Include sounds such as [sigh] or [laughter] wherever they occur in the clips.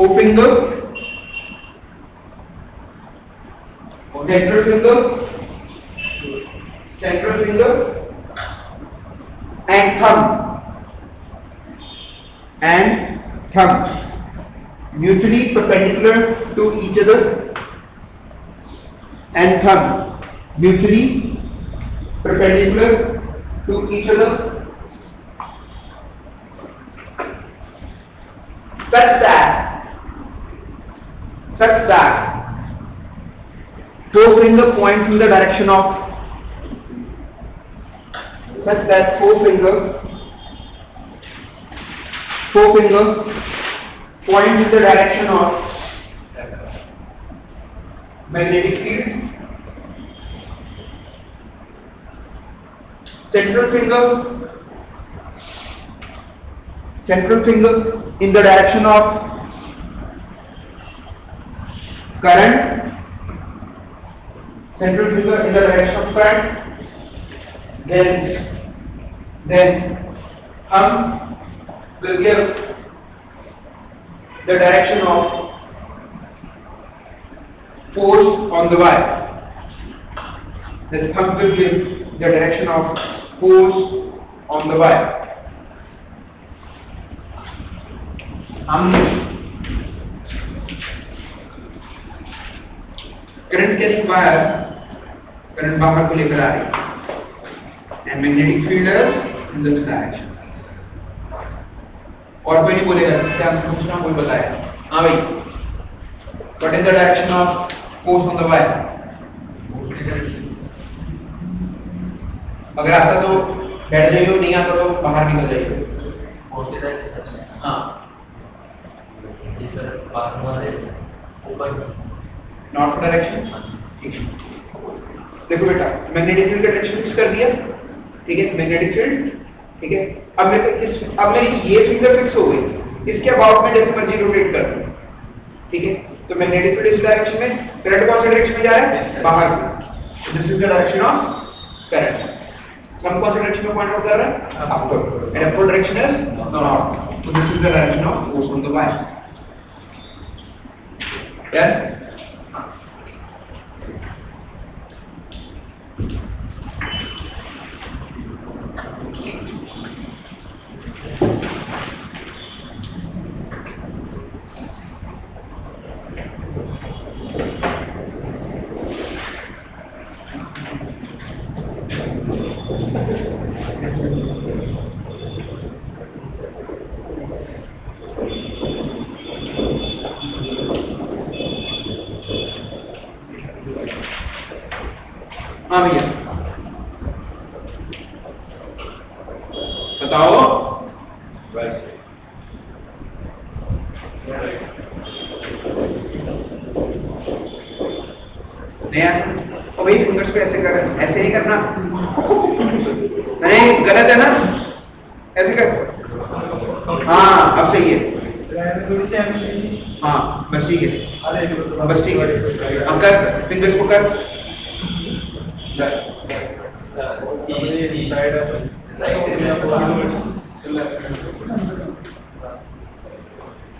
forefinger, central finger, central finger, and thumb, and thumb, mutually perpendicular to each other, and thumb, mutually perpendicular to each other. such that such that forefinger points in the direction of such that forefinger forefinger points in the direction of magnetic field. Central finger central finger in the direction of current central figure in the direction of fan then then hum will give the direction of force on the wire. The thumb will give the direction of force on the wire. हम current can wire current बाहर को लेकर आ रही and magnetic field in this direction और कोई नहीं बोलेगा क्या पूछना कोई बताया। हाँ भाई। What is the direction of force on the wire अगर आता तो बैठ जाइए नहीं आता तो बाहर निकल जाइए हाँ। नॉर्थ डायरेक्शन देखो बेटा मैग्नेटिक फ़ील्ड का डायरेक्शन फिक्स कर दिया। ठीक है? मैग्नेटिक फ़ील्ड ठीक है? अब मेरे इस अब मेरी ये फिंगर फिक्स हो गई। इसके अबाउट में जैसे मर्ज़ी रोटेट कर दूँ। ठीक है? तो मैग्नेटिक फ़ील्ड इस डायरेक्शन में करंट कौन से डायरेक्शन में जा रहा है? बाहर this is the direction of current हम कौन से डायरेक्शन में पॉइंट आउट कर रहे हैं? Upward and upward direction is north so this is the direction of force on the wire yes हाँ भैया बताओ नया और भाई फिंगर्स पे ऐसे कर ऐसे नहीं करना नहीं गलत है ना ऐसे कर हाँ अब सही है हाँ बस ठीक है बस ठीक है अब कर फिंगर्स को कर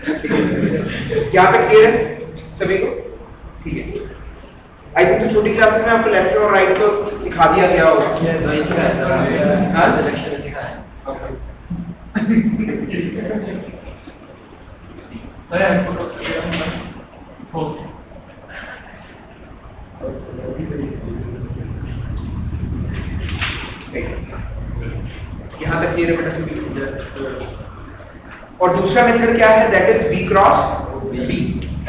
क्या तक क्लियर है? सभी को? ठीक है। आई थिंक तो छोटी क्लास में आपको लेफ़्ट और राइट को तो दिखा दिया गया होगा। यहाँ तक क्लियर है बेटा सभी को? और दूसरा मेथड क्या है? That is B cross B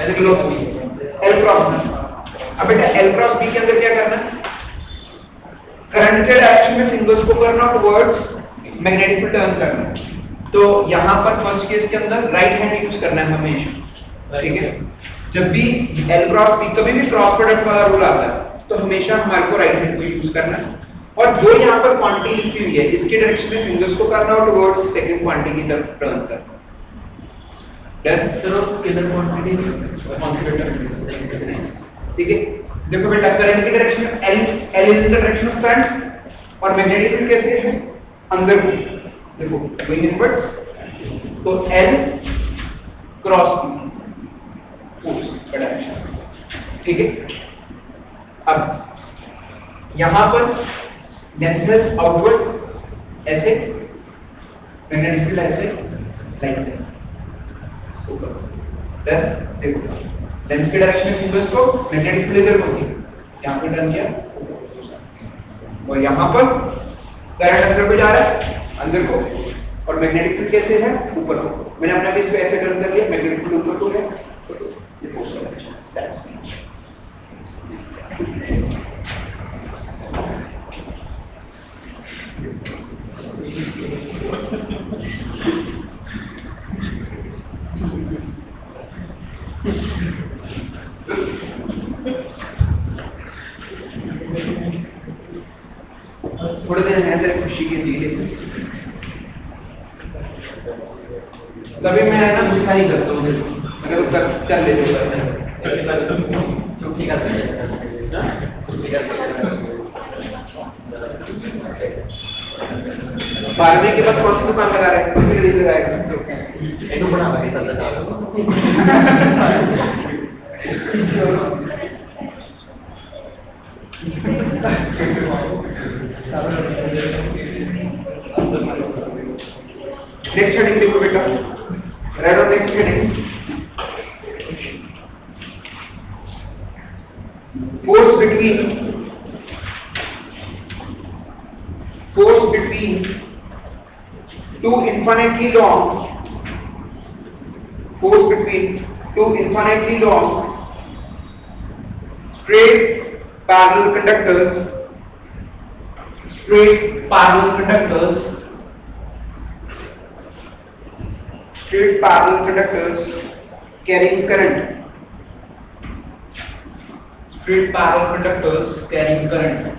L cross B L cross B अब बेटा एल क्रॉस बी के अंदर क्या करना है? करंट के डायरेक्शन में फिंगर्स को करना टुवर्ड्स मैग्नेटिक फ़ील्ड टर्न करना। तो यहाँ पर फ़र्स्ट केस के अंदर राइट हैंड यूज़ करना है हमेशा। ठीक है? जब भी एल क्रॉस बी कभी भी क्रॉस प्रोडक्ट वाला रूल आता है तो हमेशा हमारे को राइट हैंड को यूज़ करना है। और जो यहाँ पर क्वांटिटी लिखी हुई है इसके डायरेक्शन में फिंगर्स को करना और टुवर्ड्स सेकंड क्वांटिटी की तरफ़ टर्न करना। देखो बेटा करंट की direction L L is the direction of current और मैग्नेटिक फ़ील्ड कैसे है? अंदर देखो गोइंग इनवर्ड्स तो एल क्रॉस फोर्स डायरेक्शन ठीक है? अब, यहाँ पर लेंसेज आउटवर्ड ऐसे मैग्नेटिक फ़ील्ड ऐसे लाइक दैट ऊपर देन देखो लेंस के डायरेक्शन में फोकस को मैग्नेटिक होती है। यहाँ पे टर्न किया और यहाँ पर करंट अंदर को जा रहा है, अंदर को। और मैग्नेटिक फ़ील्ड कैसे है? ऊपर को। मैंने अपना इसको ऐसे टर्न कर लिया मैग्नेटिक फ़ील्ड ऊपर को है। ये फोर्स थोड़े दिन है तेरे खुशी के जी लेते कभी मैं ना गुस्सा ही करता हूँ। अगर कर चल ले छुट्टी का छुट्टी बारहवीं के बाद कौन सी दुकान लगा रहे हैं? कौन सी गली लगाएगा एक बना भाई [laughs] [laughs] Next heading, they will become. Right on next heading. Force between. Force between two infinitely long. Force between two infinitely long straight parallel conductors. Straight parallel conductors straight parallel conductors carrying current straight parallel conductors carrying current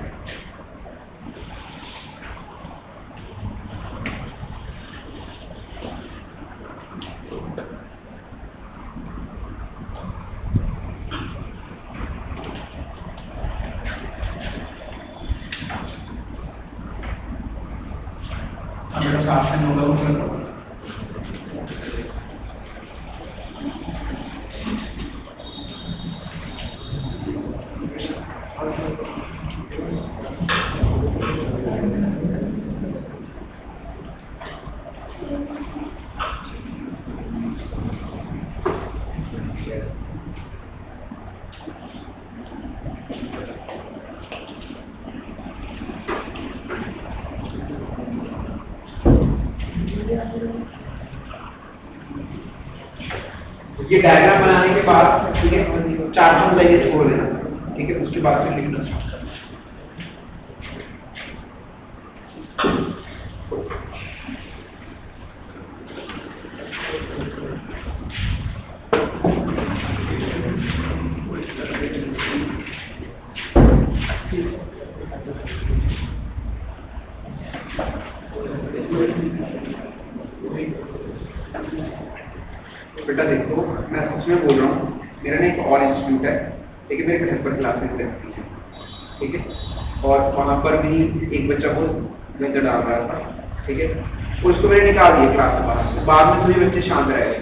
शासन होगा वो चलो ये diagram बनाने के बाद ठीक है चार पाँच लाइनें छोड़ देना ठीक है उसके बाद फिर लिखना स्टार्ट करना बेटा देखो मैं सच में बोल रहा हूँ मेरा ना एक और इंस्टीट्यूट है लेकिन मेरे घर पर क्लासेस लगती है ठीक है और वहाँ पर भी एक बच्चा को गंजा डाल रहा था ठीक है? उसको मैंने निकाल दिया क्लास के बाहर बाद में सभी बच्चे शांत रहे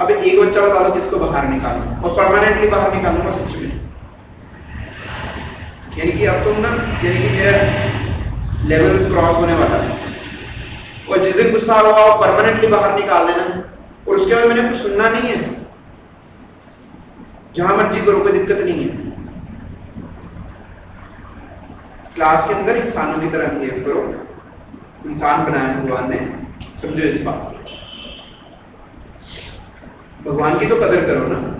अब एक बच्चा बता दो जिसको बाहर निकालूँ? और परमानेंटली बाहर निकालूँगा सच में। यानी कि अब तुम ना, यानी कि मेरा लेवल क्रॉस होने वाला है। और जिस दिन गुस्सा हुआ परमानेंटली बाहर निकाल देना। और उसके बाद मैंने कुछ सुनना नहीं है। जहाँ मर्ज़ी करो, कोई दिक्कत नहीं है। क्लास के अंदर इंसानों की तरह बिहेव करो। इंसान बनाया भगवान ने, समझो इस बात भगवान की तो कदर करो ना।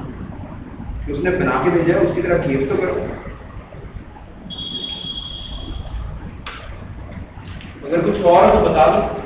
कि उसने बना के भेजा उसकी तरह बिहेव तो करो। अगर कुछ और तो बता दो।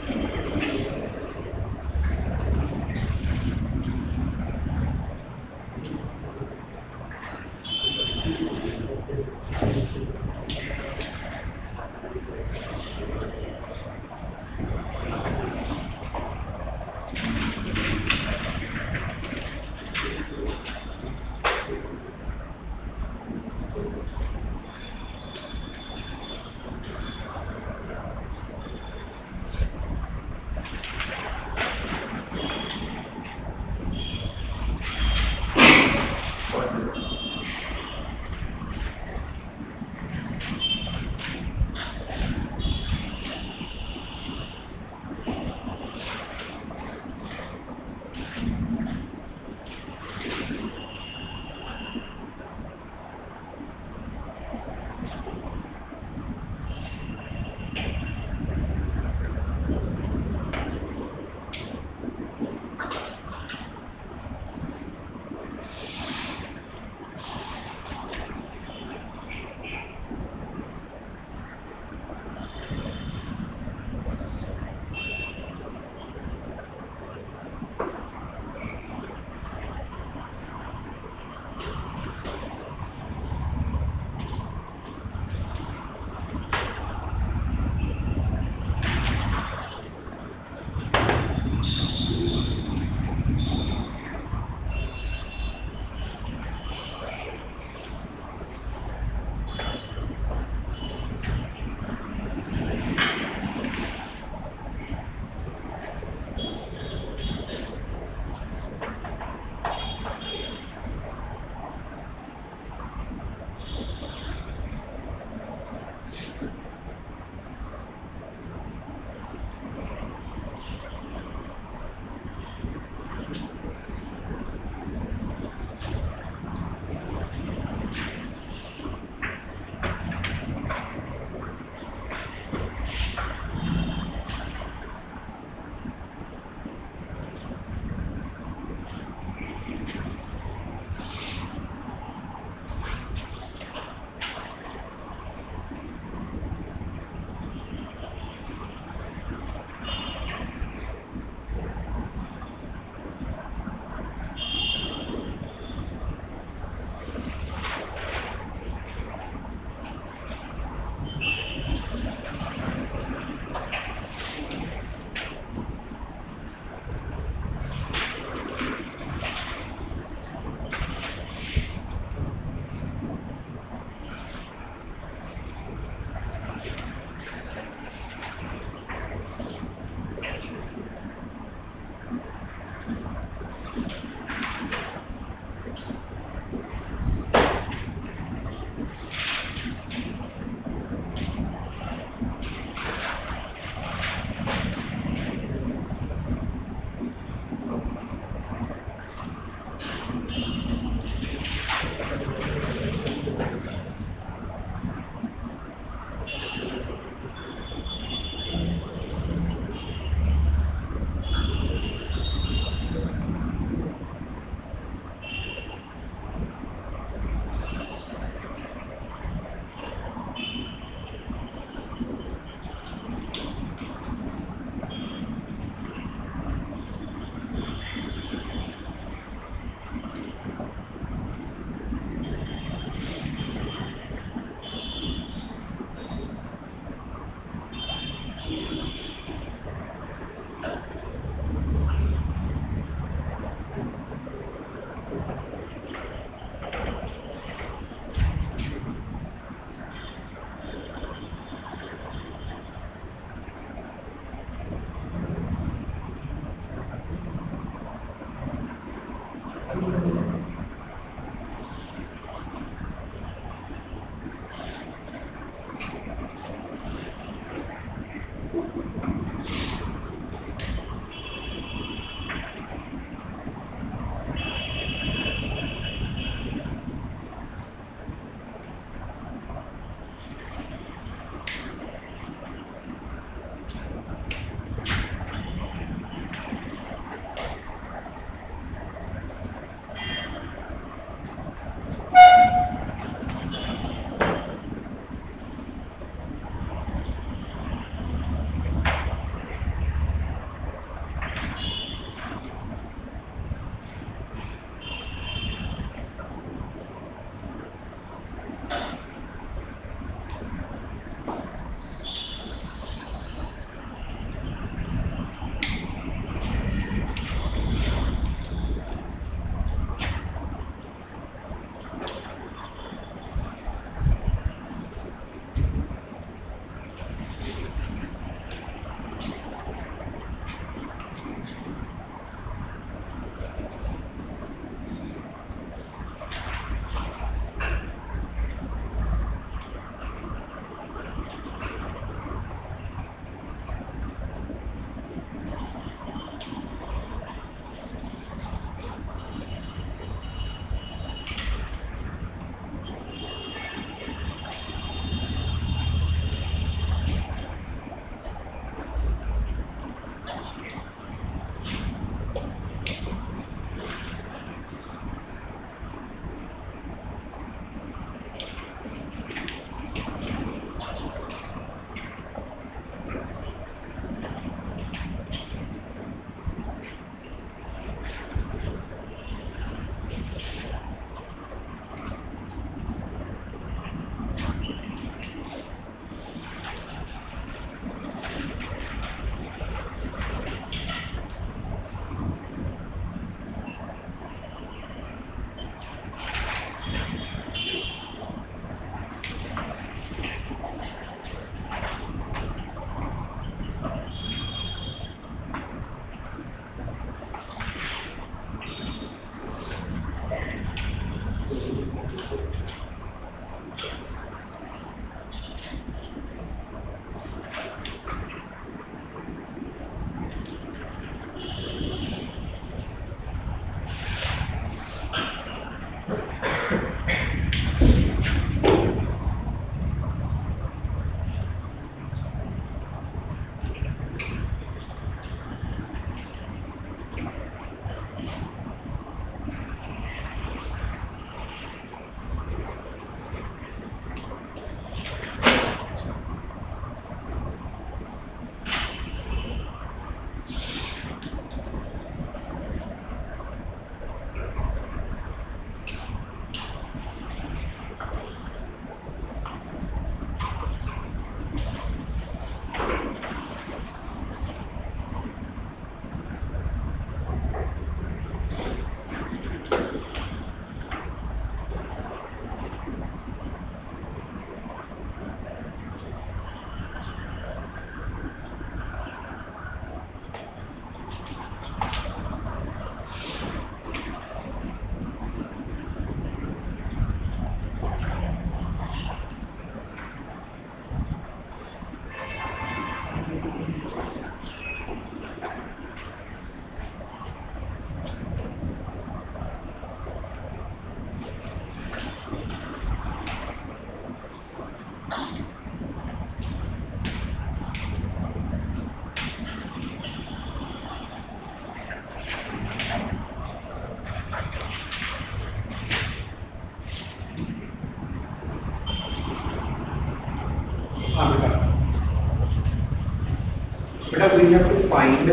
फाइंड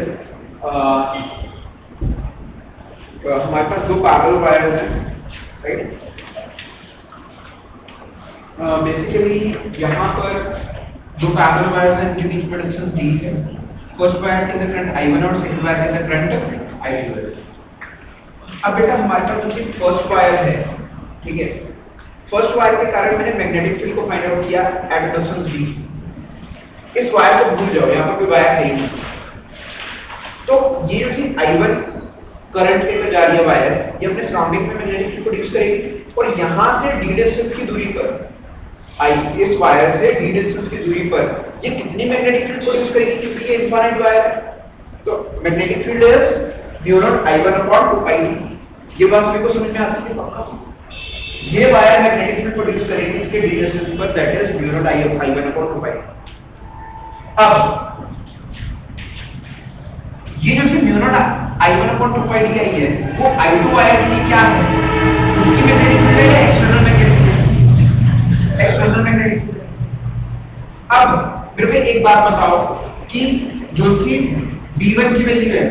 हमारे पास दो पैरेलल वायर्स हैं राइट बेसिकली यहाँ पर दो पैरेलल वायर्स हैं, जिनकी इंपीडेंस डी है। फ़र्स्ट वायर के अंदर करंट I1 और सेकंड वायर के अंदर करंट I2 है। अब बेटा, हमारे पास जो फ़र्स्ट वायर है, ठीक है? फ़र्स्ट वायर के कारण मैंने मैग्नेटिक फ़ील्ड को फाइंड आउट किया एट d इस वायर को भूल जाओ, यहाँ पर कोई वायर नहीं है तो ये जो चीज़ I1 करंट के अंदर जा रही है वायर ये अपने सराउंडिंग में मैग्नेटिक फ़ील्ड प्रोड्यूस करेगी और यहाँ से d डिस्टेंस की दूरी पर, I इस वायर से d डिस्टेंस की दूरी पर, ये कितनी मैग्नेटिक फ़ील्ड प्रोड्यूस करेगी? क्योंकि ये इनफाइनाइट वायर तो magnetic field is mu naught I1 upon 2 pi d. ये बात मेरे को समझ में आती है? पक्का? ये वायर मैग्नेटिक फ़ील्ड प्रोड्यूस करेगी इसके d डिस्टेंस पर that is mu naught I1 upon 2 pi अब ये जो से mu naught I1 upon 2 pi d आई है, वो I2 वायर के लिए क्या है? उसकी मैग्नेटिक है एक्सटर्नल मैग्नेटिक एक्सटर्नल मैग्नेटिक अब मेरे को एक बात बताओ कि जो कि V1 की वैल्यू है,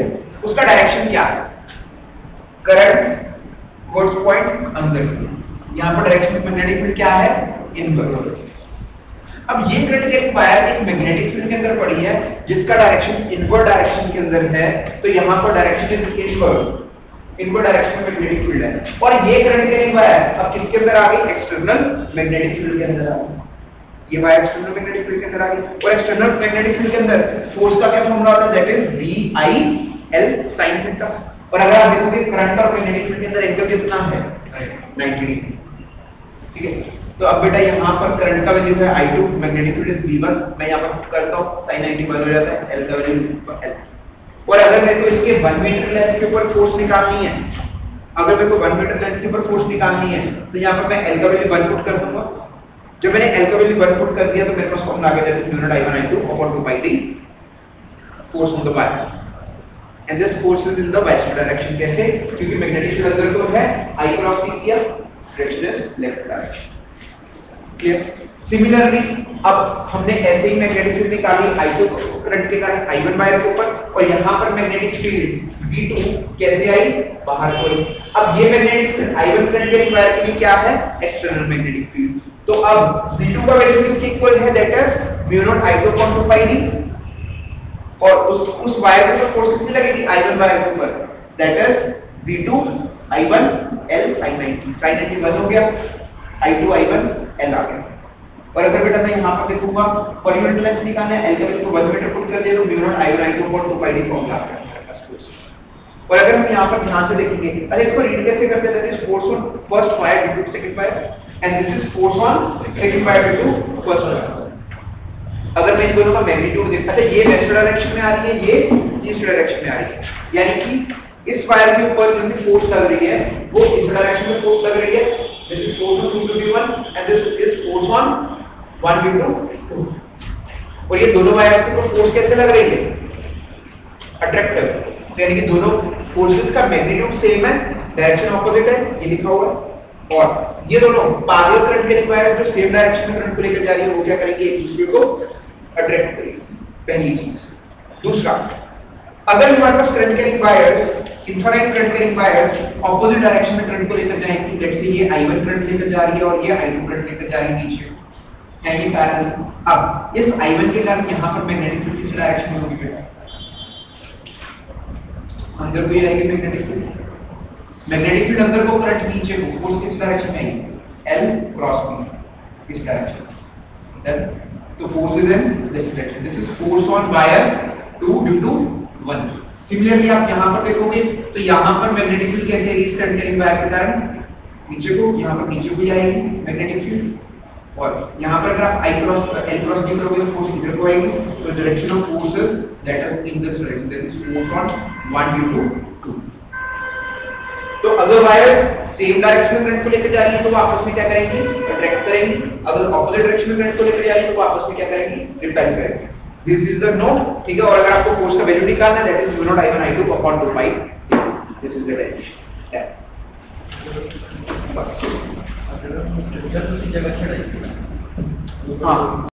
उसका डायरेक्शन क्या है? करंट वर्ड्स पॉइंट अंदर यहाँ पर डायरेक्शन मैग्नेटिक फ़ील्ड क्या है? इनवर्ड अब ये करंट एक वायर एक मैग्नेटिक फ़ील्ड के अंदर पड़ी है, जिसका डायरेक्शन इनवर्ड डायरेक्शन के अंदर है तो यहाँ पर direction is inward inward direction में मैग्नेटिक फ़ील्ड है। और ये करंट कैरिंग वायर अब किसके अंदर आ गई? एक्सटर्नल मैग्नेटिक फ़ील्ड के अंदर आ गई। ये वायर एक्सटर्नल मैग्नेटिक फ़ील्ड के अंदर आ गई। और एक्सटर्नल मैग्नेटिक फ़ील्ड के अंदर फोर्स का क्या फॉर्मूला होता है? That is V I L sin theta और अगर आप देखोगे करंट और मैग्नेटिक फ़ील्ड के अंदर एंगल कितना है 90 डिग्री ठीक है? तो अब बेटा यहाँ पर करंट का वैल्यू है I2 magnetic field is V1 मैं यहाँ पर पुट करता हूँ, sin 90 बन हो जाता है, L का वैल्यू L. और अगर मेरे को इसके 1 मीटर लेंथ के ऊपर फोर्स निकालनी है, अगर मेरे को 1 मीटर लेंथ के ऊपर फोर्स निकालनी है तो यहाँ पर मैं L का वैल्यू 1 पुट कर दूँगा. जब मैंने L का वैल्यू 1 पुट कर दिया तो मेरे पास फॉर्मूला आ गया that is mu I1 I2 upon 2 pi d force on the wire and this force is in the vice direction कैसे? क्योंकि मैग्नेटिक फ़ील्ड अंदर को है, I क्रॉस किया direction left direction clear similarly अब हमने ऐसे ही मैग्नेटिक फ़ील्ड निकाली I2 करंट के कारण I1 वायर के ऊपर, और यहाँ पर मैग्नेटिक फ़ील्ड V2 कैसे आई? बाहर को आई। अब ये मैग्नेटिक फ़ील्ड I1 करंट के वायर के लिए क्या है? एक्सटर्नल मैग्नेटिक फ़ील्ड तो अब V2 का वैल्यू किसके इक्वल है? That is mu naught I2 upon 2 pi d और उस उस वायर के ऊपर फोर्स कितनी लगेगी I1 वायर के ऊपर। That is V2 I1 L sin 90 sin 90 बंद हो गया। I2 I1 L आ गया। और अगर बेटा मैं यहाँ पर देखूँगा पर लेंथ निकालना है L का वैल्यू को 1 मीटर पुट कर दिया तो mu naught I1 I2 upon 2 pi d formula आ गया और अगर हम यहाँ पर ध्यान से देखेंगे, अरे इसको रीड कैसे करते force on first wire due to second wire and this is force on second wire due to first wire अगर मैं इन दोनों का मैग्नीट्यूड देख अच्छा ये वेस्ट डायरेक्शन में आ रही है, ये ईस्ट डायरेक्शन में आ रही है। यानी कि इस वायर के ऊपर जो भी फोर्स लग रही है, वो इस डायरेक्शन में फोर्स लग रही है on 2 to 1 and this is force on 1 to 2 और ये दोनों वायर्स के फोर्स कैसे लग रही है? अट्रैक्टिव तो यानी कि दोनों फोर्सेस का मैग्नीट्यूड सेम है डायरेक्शन ऑपोजिट है, ये लिखा हुआ है। और ये दोनों पैरेलल करंट के रिक्वायर जो सेम डायरेक्शन में करंट को लेकर जा रही है, वो क्या करेंगे? एक दूसरे को अट्रैक्ट करेंगे। पहली चीज़। दूसरा, अगर हमारे पास current carrying wires infinite current carrying wires opposite direction में करंट को लेकर जाएँगे लेट्स से ये I1 करंट लेकर जा रही है और ये I2 करंट लेकर जा रही है नीचे। है ये पैरेलल अब, इस I1 के कारण यहाँ पर मैग्नेटिक फ़ील्ड किस डायरेक्शन होगी बेटा? अंदर को आएगी मैग्नेटिक मैग्नेटिक फ़ील्ड अंदर को करंट नीचे को फोर्स किस डायरेक्शन में आएगी? L क्रॉस B, इस डायरेक्शन देन तो force is in this direction this is force on wire 2 due to 1 similarly आप यहाँ पर देखोगे तो यहाँ पर मैग्नेटिक फ़ील्ड कैसे है इस करंट कैरिंग वायर के कारण? नीचे को, यहाँ पर नीचे को जाएगी मैग्नेटिक फ़ील्ड और यहाँ पर अगर आप I cross L cross B करोगे तो फोर्स इधर को आएगी तो direction of force that is in this direction that is force on 1 due to 2 तो अगर वायर सेम डायरेक्शन में करंट को लेकर जा रही है तो वो आपस में क्या करेंगी? अट्रैक्ट करेंगी। अगर ऑपोजिट डायरेक्शन में करंट को लेकर जा रही है तो वो आपस में क्या करेंगी? रिपेल करेंगी। दिस इज़ द नोट ठीक है और अगर आपको फोर्स का वैल्यू निकालना है that is 0 i1 i2 upon 2 pi this is the direction बस हाँ